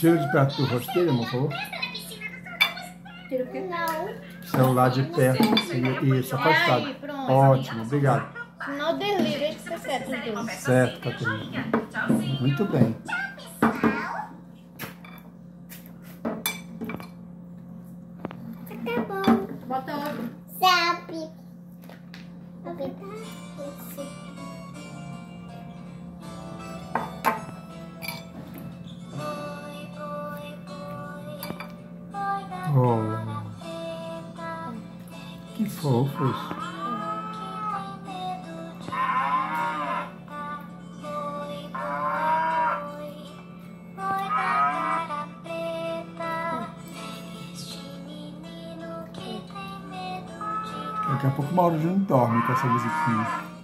Tira de perto do rosto dele, amor, por favor. Tira o quê? Não. Celular de perto. e- Isso, afastado. Aí, pronto. Ótimo, obrigado. Sinal delírio, hein, que você certo dois. Certo, Catarina. Muito bem. Tá bom. Bota outro. Sabe. Apertar Oh, que fofos. Daqui a pouco o Mauro não dorme com essa musiquinha.